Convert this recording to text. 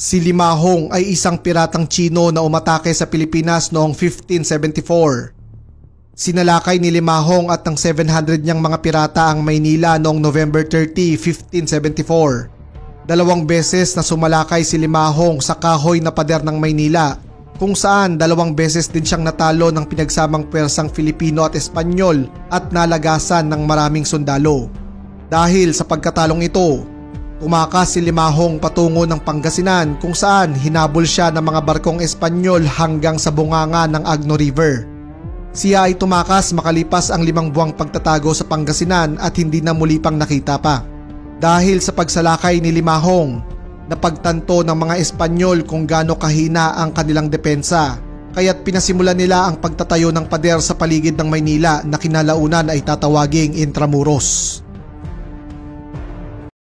Si Limahong ay isang piratang Chino na umatake sa Pilipinas noong 1574. Sinalakay ni Limahong at ng 700 niyang mga pirata ang Maynila noong November 30, 1574. Dalawang beses na sumalakay si Limahong sa kahoy na pader ng Maynila kung saan dalawang beses din siyang natalo ng pinagsamang pwersang Filipino at Espanyol at nalagasan ng maraming sundalo. Dahil sa pagkatalong ito, Tumakas si Limahong patungo ng Pangasinan kung saan hinabol siya ng mga barkong Espanyol hanggang sa bunganga ng Agno River. Siya ay tumakas makalipas ang limang buwang pagtatago sa Pangasinan at hindi na muli pang nakita pa. Dahil sa pagsalakay ni Limahong, napagtanto ng mga Espanyol kung gaano kahina ang kanilang depensa kaya't pinasimulan nila ang pagtatayo ng pader sa paligid ng Maynila na kinalaunan ay tatawaging Intramuros.